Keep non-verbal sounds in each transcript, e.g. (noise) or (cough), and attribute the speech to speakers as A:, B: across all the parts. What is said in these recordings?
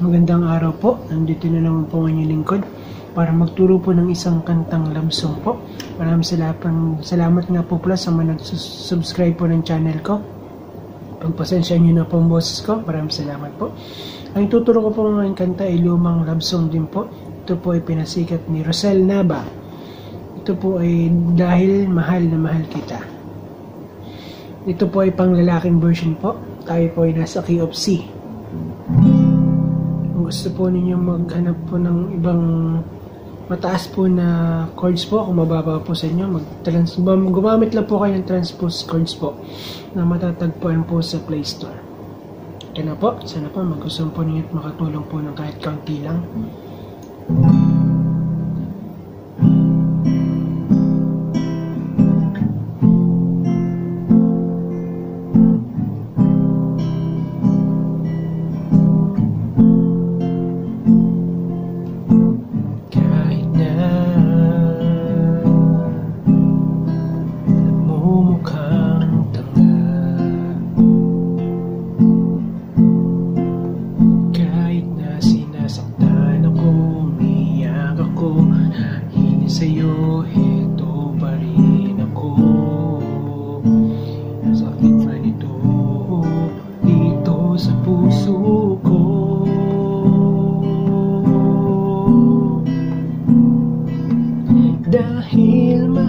A: Magandang araw po. Nandito na naman po ang inyong lingkod para magturo po ng isang kantang lamsong po. Maraming salamat, salamat nga po pala sa mga nag-subscribe po ng channel ko. Pagpasensya nyo na po ang boses ko. Maraming salamat po. Ang ituturo ko po ng kanta ay lumang lamsong din po. Ito po ay pinasikat ni Rosel Nava. Ito po ay dahil mahal na mahal kita. Ito po ay panglalaking version po. Tayo po ay nasa key of C. Kung gusto po ninyo maghanap po ng ibang mataas po na chords po, kung mababa po sa inyo, mag gumamit lang po kayo ng transpose chords po na matatagpuan po sa Play Store. Ito na po, sana po magustuhan po ninyo at makatulong po ng kahit kaunti lang. Kahit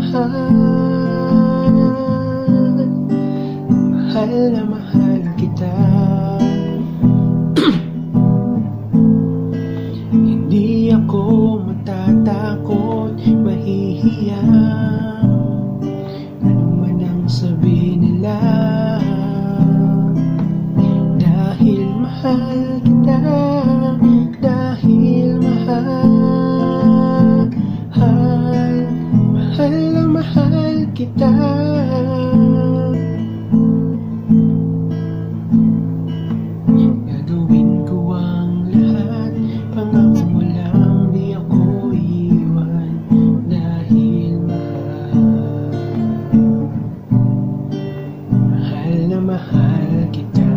A: mahal. Mahal na mahal kita. (clears throat) Hindi ako matatakot Mahihiya. Ano man ang sabihin nila. Dahil mahal kita kita. Gagawin ko ang lahat Pangako mo lang di ako iwan Dahil mahal na mahal kita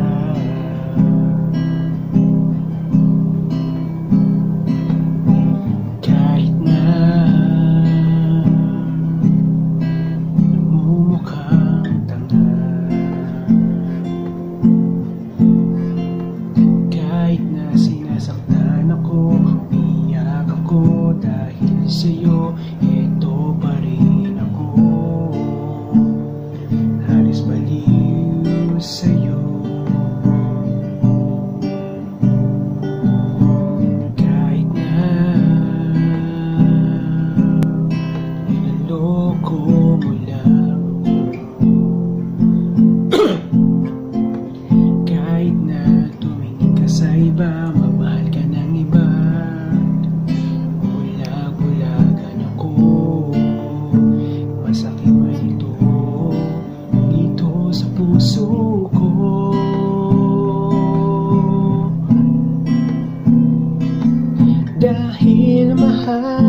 A: Dahil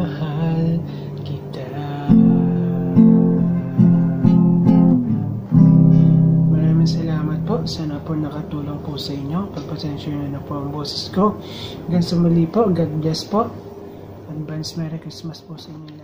A: Mahal na kita Maraming salamat po. Sana po nakatulong po sa inyo. Pagpasensya nyo na po ang boses ko. Hanggang sa po. God bless po. Advance Merry Christmas po sa inyo.